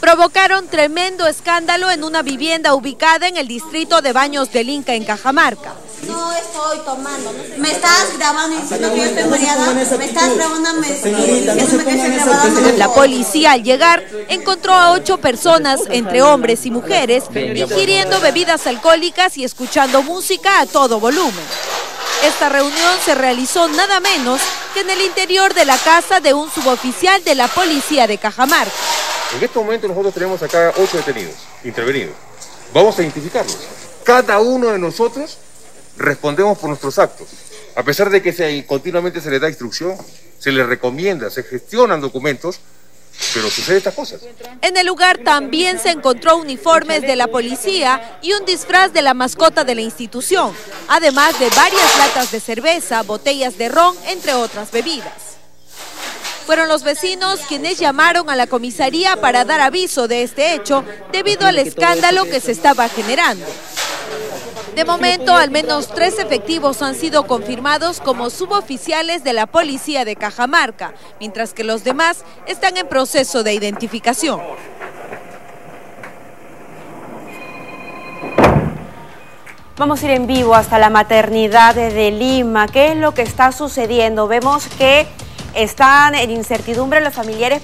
Provocaron tremendo escándalo en una vivienda ubicada en el distrito de Baños del Inca, en Cajamarca. No estoy tomando. Me estás grabando diciendo que yo estoy mareada. Me estás grabando, me, me La policía al llegar encontró a ocho personas, entre hombres y mujeres, ingiriendo bebidas alcohólicas y escuchando música a todo volumen. Esta reunión se realizó nada menos que en el interior de la casa de un suboficial de la policía de Cajamarca. En este momento nosotros tenemos acá ocho detenidos, intervenidos. Vamos a identificarlos. Cada uno de nosotros respondemos por nuestros actos. A pesar de que se, continuamente se les da instrucción, se les recomienda, se gestionan documentos, pero sucede estas cosas. En el lugar también se encontró uniformes de la policía y un disfraz de la mascota de la institución, además de varias latas de cerveza, botellas de ron, entre otras bebidas. Fueron los vecinos quienes llamaron a la comisaría para dar aviso de este hecho debido al escándalo que se estaba generando. De momento, al menos tres efectivos han sido confirmados como suboficiales de la policía de Cajamarca, mientras que los demás están en proceso de identificación. Vamos a ir en vivo hasta la maternidad de Lima. ¿Qué es lo que está sucediendo? Vemos que están en incertidumbre los familiares.